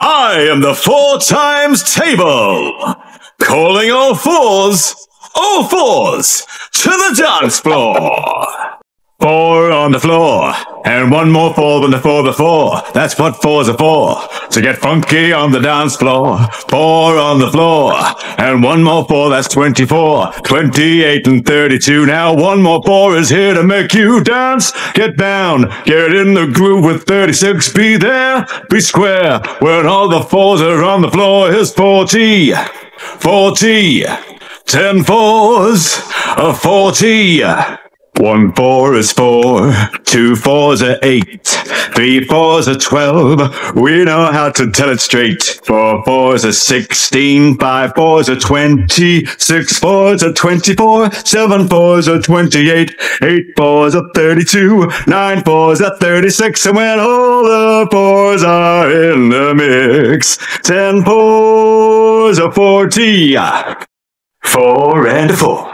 I am the four times table. Calling all fours, all fours to the dance floor. Four on the floor, and one more four than the four before. That's what fours are for. To get funky on the dance floor. Four on the floor, and one more four, that's 24. 28 and 32. Now one more four is here to make you dance. Get down, get in the groove with 36. Be there, be square. When all the fours are on the floor, here's 40. 40. Ten fours, a 40. One four is four, two fours are eight, three fours are twelve. We know how to tell it straight. Four fours are sixteen, five fours are twenty, six fours are twenty-four, seven fours are twenty-eight, eight fours are thirty-two, nine fours are thirty-six, and when all the fours are in the mix, ten fours are forty. Four and a four.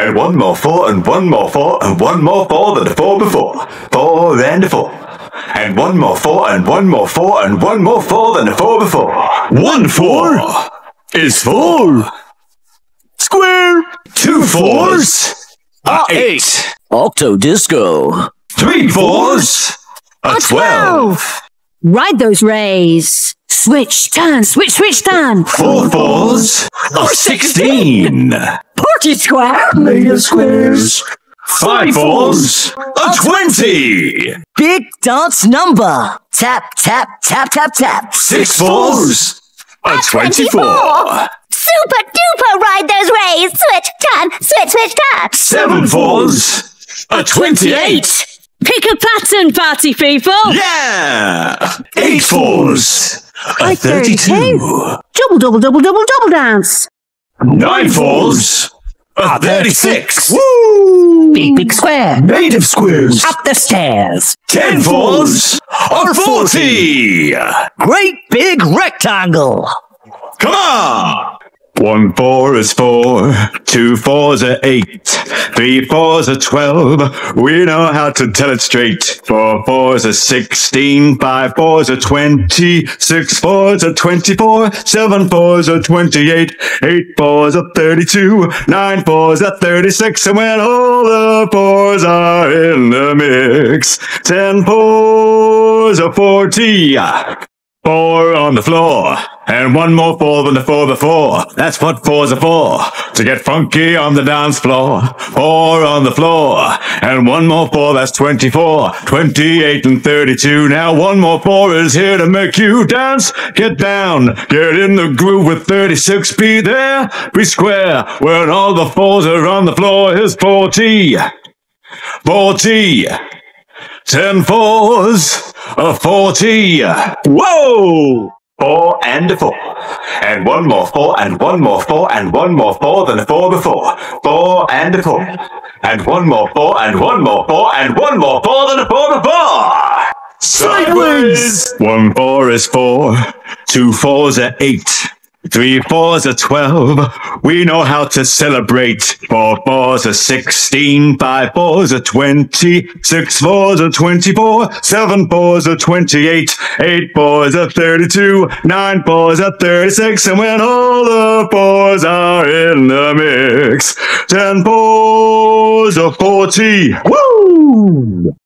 And one more four, and one more four, and one more four than the four before. Four and a four. And one more four, and one more four, and one more four than the four before. One four is four. Square. Two fours are eight. Octo Disco. Three fours are twelve. Ride those rays. Switch, turn, switch, switch, turn. Four fours are sixteen. Party square. Made of squares. Five fours are twenty. Big dance number. Tap, tap, tap, tap, tap. Six fours are twenty-four. Super duper ride those rays! Switch, turn, switch, switch, turn! Seven fours are twenty-eight. Pick a pattern, party people. Yeah. Eight fours Like 32. thirty-two. Double, double, double, double, double dance. Nine fours are ah, thirty-six. Big, big square. Made of squares. Up the stairs. Ten fours are forty. Great big rectangle. Come on! One four is four, two fours are eight, three fours are twelve. We know how to tell it straight. Four fours are sixteen, five fours are twenty, six fours are twenty-four, seven fours are twenty-eight, eight fours are thirty-two, nine fours are thirty-six, and when all the fours are in the mix, ten fours are forty. Four on the floor, and one more four than the four before. That's what fours are for. To get funky on the dance floor. Four on the floor, and one more four, that's 24, 28 and 32. Now one more four is here to make you dance. Get down, get in the groove with 36. Be there, be square. When all the fours are on the floor, here's 40. 40. Ten fours, a forty. Whoa! Four and a four. And one more four, and one more four, and one more four than the four before. Four and a four. And one more four, and one more four, and one more four than the four before. Sideways! One four is four. Two fours are eight. Three fours are twelve. We know how to celebrate. Four fours are sixteen. Five fours are twenty. Six fours are twenty-four. Seven fours are twenty-eight. Eight fours are thirty-two. Nine fours are thirty-six. And when all the fours are in the mix, ten fours are forty. Woo!